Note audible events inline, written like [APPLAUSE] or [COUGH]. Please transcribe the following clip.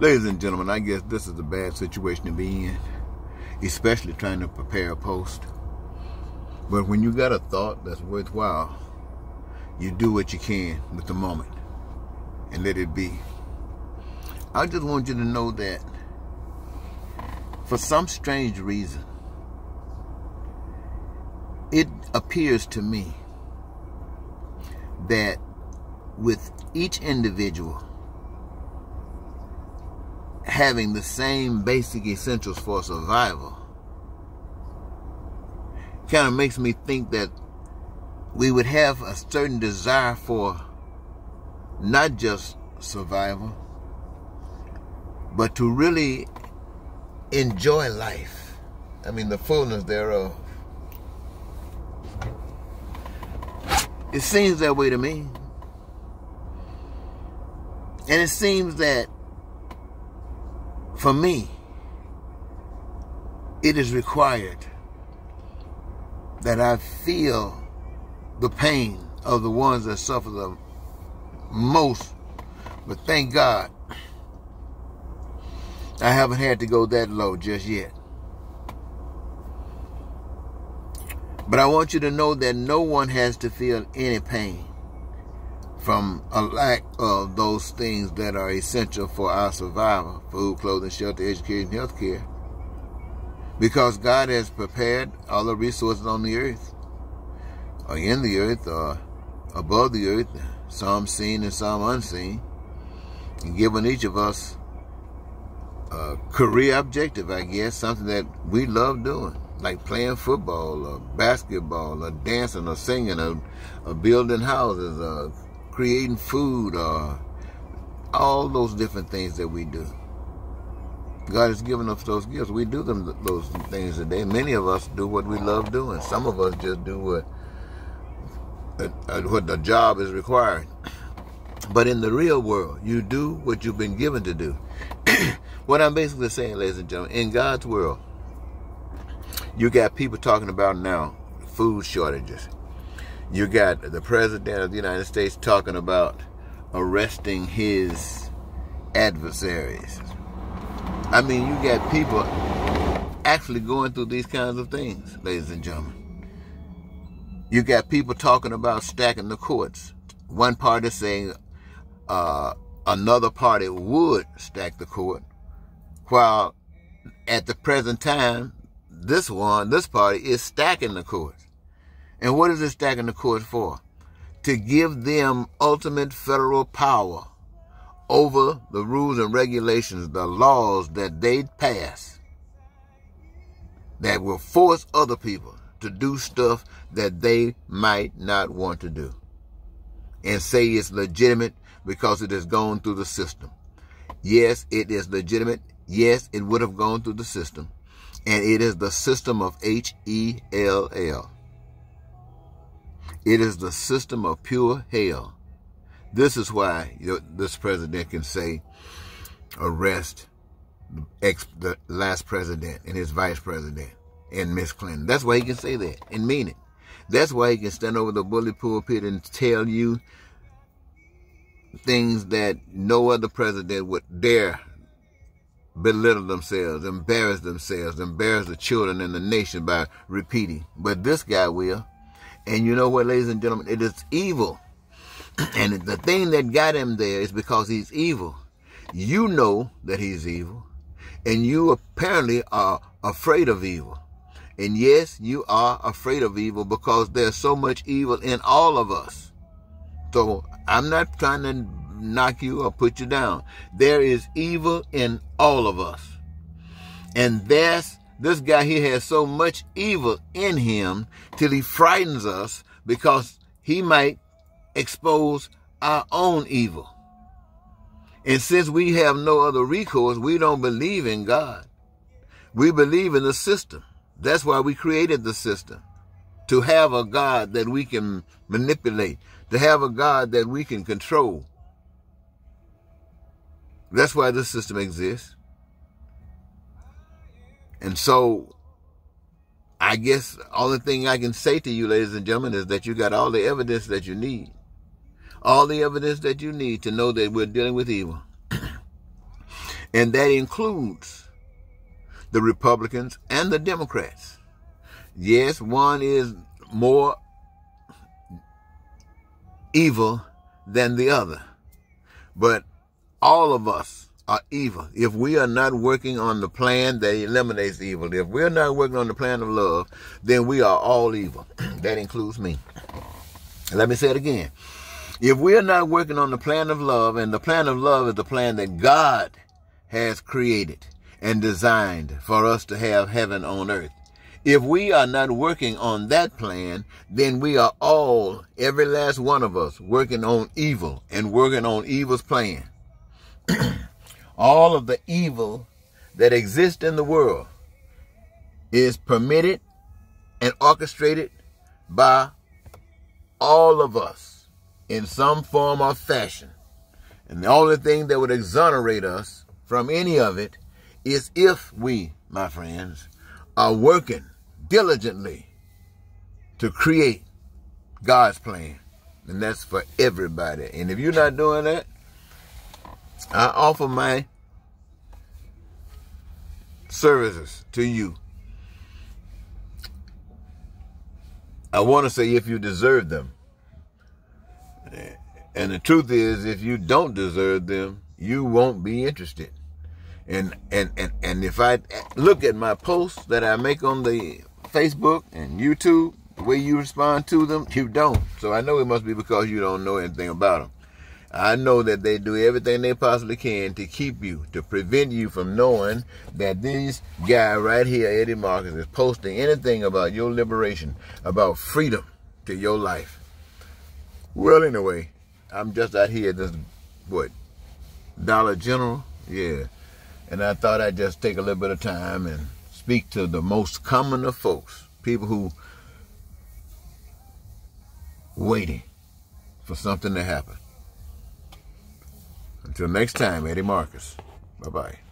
Ladies and gentlemen, I guess this is a bad situation to be in, especially trying to prepare a post. But when you got a thought that's worthwhile, you do what you can with the moment and let it be. I just want you to know that for some strange reason, it appears to me that with each individual having the same basic essentials for survival kind of makes me think that we would have a certain desire for not just survival, but to really enjoy life. I mean, the fullness thereof. It seems that way to me. And it seems that for me, it is required that I feel the pain of the ones that suffer the most. But thank God, I haven't had to go that low just yet. But I want you to know that no one has to feel any pain from a lack of those things that are essential for our survival food, clothing, shelter, education, health care. Because God has prepared all the resources on the earth, or in the earth, or above the earth, some seen and some unseen, and given each of us a career objective, I guess, something that we love doing like playing football or basketball or dancing or singing or, or building houses or creating food or all those different things that we do. God has given us those gifts. We do them those things today. Many of us do what we love doing. Some of us just do what uh, uh, what the job is required. But in the real world, you do what you've been given to do. [CLEARS THROAT] what I'm basically saying, ladies and gentlemen, in God's world, you got people talking about now food shortages. You got the president of the United States talking about arresting his adversaries. I mean, you got people actually going through these kinds of things, ladies and gentlemen. You got people talking about stacking the courts. One party saying uh, another party would stack the court, while at the present time this one, this party, is stacking the courts. And what is it stacking the courts for? To give them ultimate federal power over the rules and regulations, the laws that they pass that will force other people to do stuff that they might not want to do and say it's legitimate because it has gone through the system. Yes, it is legitimate. Yes, it would have gone through the system and it is the system of H-E-L-L. It is the system of pure hell. This is why this president can say, arrest the, ex, the last president and his vice president and Miss Clinton. That's why he can say that and mean it. That's why he can stand over the bully pulpit and tell you things that no other president would dare belittle themselves, embarrass themselves, embarrass the children and the nation by repeating. But this guy will. And you know what, ladies and gentlemen? It is evil. [CLEARS THROAT] And the thing that got him there is because he's evil. You know that he's evil. And you apparently are afraid of evil. And yes, you are afraid of evil because there's so much evil in all of us. So I'm not trying to knock you or put you down. There is evil in all of us. And that's, this guy here has so much evil in him till he frightens us because he might expose our own evil. And since we have no other recourse, we don't believe in God. We believe in the system. That's why we created the system. To have a God that we can manipulate. To have a God that we can control. That's why this system exists. And so, I guess only thing I can say to you, ladies and gentlemen, is that you got all the evidence that you need. All the evidence that you need to know that we're dealing with evil. [CLEARS THROAT] And that includes the Republicans and the Democrats. Yes, one is more evil than the other. But all of us are evil. If we are not working on the plan that eliminates evil, if we're not working on the plan of love, then we are all evil. [CLEARS THROAT] that includes me. Let me say it again. If we're not working on the plan of love, and the plan of love is the plan that God has created and designed for us to have heaven on earth, if we are not working on that plan, then we are all, every last one of us, working on evil and working on evil's plan. [CLEARS THROAT] all of the evil that exists in the world is permitted and orchestrated by all of us in some form or fashion. And the only thing that would exonerate us from any of it is if we, my friends, are working diligently to create God's plan. And that's for everybody. And if you're not doing that, I offer my services to you. I want to say if you deserve them. And the truth is, if you don't deserve them, you won't be interested. And and and and if I look at my posts that I make on the Facebook and YouTube, the way you respond to them, you don't. So I know it must be because you don't know anything about them. I know that they do everything they possibly can to keep you, to prevent you from knowing that this guy right here, Eddie Marcus, is posting anything about your liberation, about freedom to your life. Well, anyway, I'm just out here this, what, Dollar General? Yeah. And I thought I'd just take a little bit of time and speak to the most common of folks, people who waiting for something to happen. Until next time, Eddie Marcus. Bye-bye.